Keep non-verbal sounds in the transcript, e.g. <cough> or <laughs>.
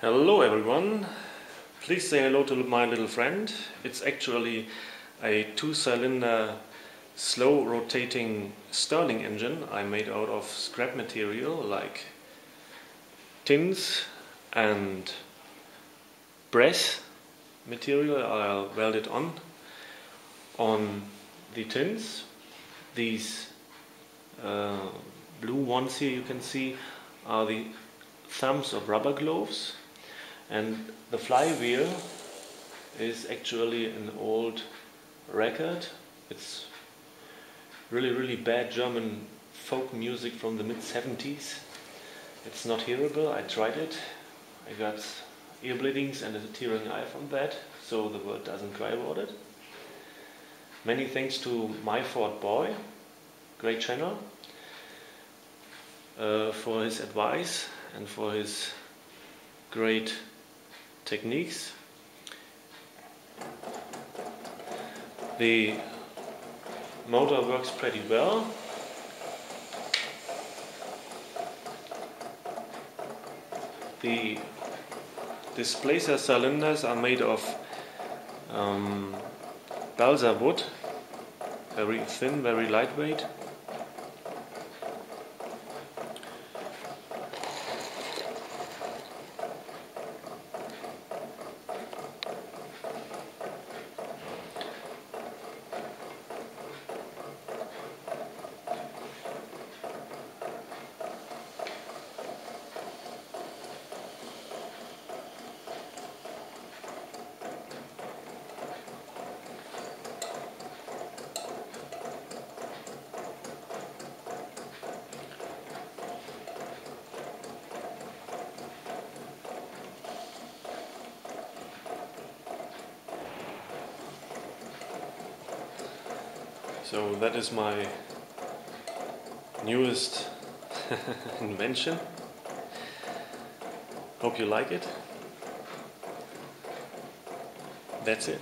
Hello everyone. Please say hello to my little friend. It's actually a two-cylinder slow rotating Stirling engine I made out of scrap material like tins and brass material I'll weld it on on the tins these uh, blue ones here you can see are the thumbs of rubber gloves and the flywheel is actually an old record. It's really, really bad German folk music from the mid 70s. It's not hearable. I tried it. I got ear bleedings and a tearing eye from that, so the world doesn't cry about it. Many thanks to Myfordboy, great channel, uh, for his advice and for his great techniques. The motor works pretty well. The displacer cylinders are made of um, balsa wood, very thin, very lightweight. So that is my newest <laughs> invention. Hope you like it. That's it.